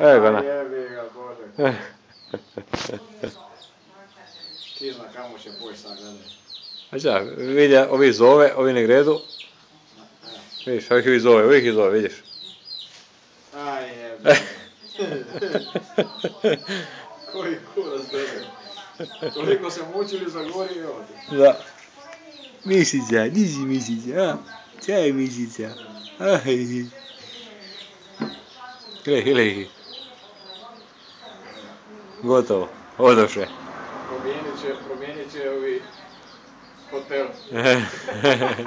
Evo na. Ti zna kamo će poj sad. A čak, vidja, ovi zove, ovi ne gredu. Vidiš, ovih ih zove, ovih ih zove, vidiš. Aj jebi ga. Koji kurac bebe. Toliko se mučili za gori i ovdje. Da. Misica, di si misica, a? Čaj misica. Aj. Gle ih. Gotovo, odoše. Promijenit će, promijenit će ovi hotel.